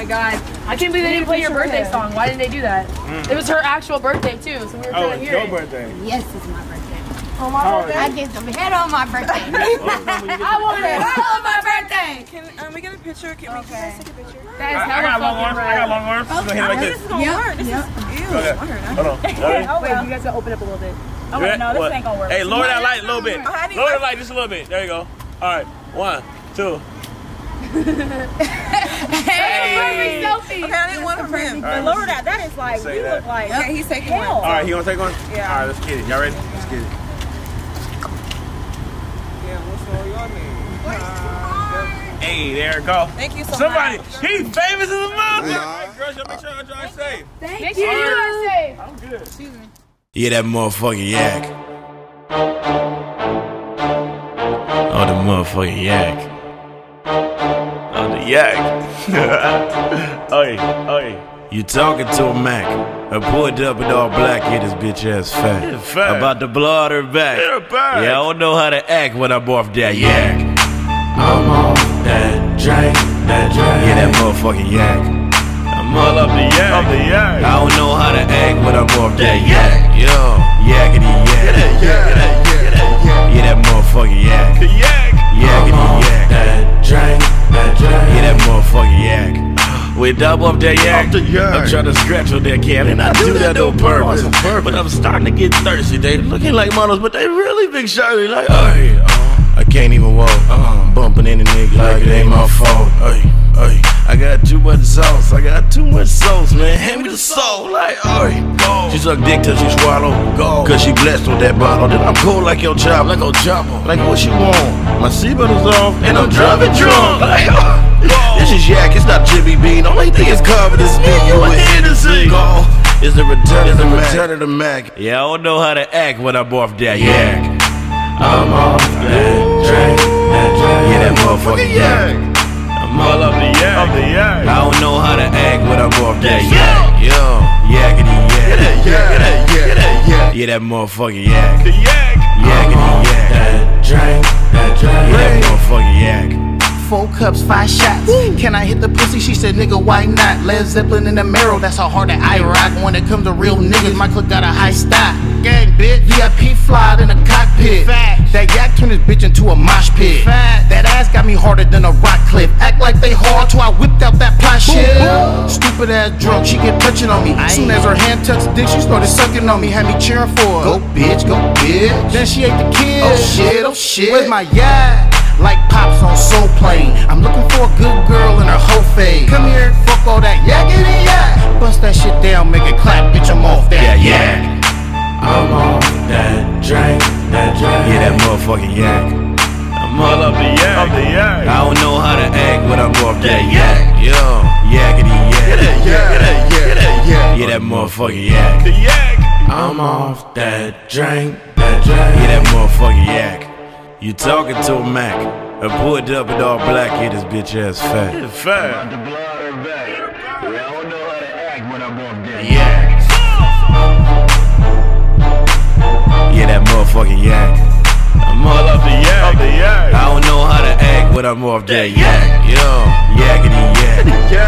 my god. I can't believe they didn't play your birthday song. Why didn't they do that? It was her actual birthday too, so we were Oh, trying to it's hear your birthday. Yes, it's my birthday. Oh my How old I get the head on my birthday. I want it. on my birthday. Can um, we get a picture? Can we can we take a picture? That is I, I got long fucking arms. I got long arms. I'm gonna like This this. is gonna Yep, work. This yep. is ew. Okay. Hold on. Ready? Oh wait, you guys gotta open up a little bit. Oh wait, no, this ain't gonna work. Hey, lower that light a little bit. Oh, I need Lower the light just a little bit. There you go. All right. One, two. Perfect selfie. Okay, I didn't want from him. But lower that. That is like Say we that. look like Okay, he's taking hell. one. All right, you want to take one? Yeah. All right, let's get it. Y'all ready? Let's get it. Yeah, what's all your name? Uh, hey, there it go. Thank you so Somebody, much. he famous as a motherfucker. All right, girls, y'all make sure I drive safe. Make sure you are safe. I'm good. Excuse me. Yeah, that motherfucking yak. Oh, oh the motherfucking yak. Oh, the yak. Oi, oi. You talking to a Mac. I pulled up in all black, hit his bitch ass fat. fat. About to blow out her back. Her back. Yeah, I don't know how to act when I'm off that yak. I'm off that drink, that drink. Yeah, that motherfucking yak. I'm all up the yak. Up the yak. I don't know how to act when I'm off that yak. Yo, yakety yak. Yeah, that motherfucking yak. The yak. We double up that yak. I'm trying to scratch on that can, and I do that on purpose. But I'm starting to get thirsty. They looking like models, but they really big shiny. Like, hey, uh, I can't even walk. Uh, bumping in the nigga like it ain't my fault. Hey, hey, I got too much sauce. I got too much sauce, man. Hand me the salt. Like, hey, she suck dick till she swallow. Go. Cause she blessed with that bottle. Then I'm cold like your chop. Like a chopper. Like what she want? My seatbelt is off, and I'm driving drunk. Like, Only thing is covered is me. You a Hennessy. Go. Is the return of the return of the Mac. Yeah, I don't know how to act when I'm off that yak. I'm off that drink, that drink. Yeah, that motherfucking yak. I'm all up the yak. Up the yak. I don't know how to act when I'm off that yak. Yo, yakety yak. yak. Yeah, that motherfucking yak. The yak. Yakety yak. That drink, that drink. Yeah, that motherfucking yak. Four cups, five shots. Can I hit the pussy? She said, nigga, why not? Led Zeppelin in the marrow, that's how hard that I rock. When it comes to real niggas, my clique got a high stock. Gang, bitch. VIP fly in the Fact. That yak turned his bitch into a mosh pit. Fact. That ass got me harder than a rock clip. Act like they hard till I whipped out that plot shit. Stupid ass drunk, she get touching on me. As soon as her hand touched dick, she started sucking on me. Had me cheering for her. Go bitch, go bitch. Then she ate the kid. Oh shit, oh shit. Where's my yak? Like pops on Soul Plane. I'm looking for a good girl in her whole face. Come here, fuck all that yakety yak. Bust that shit down, make it clap, bitch. I'm off that Yeah, yak. I'm off Yo, yakety yak. Yeah, that motherfucking yak. The yak. I'm off that drink, that drink. Yeah, that motherfucking yak. You talking to a Mac. I pulled up in all black, hit his bitch ass fat. Fat. We all know how to act when I'm off that Yak. How to act when I'm off that yak. Yo, yakety yak. yak.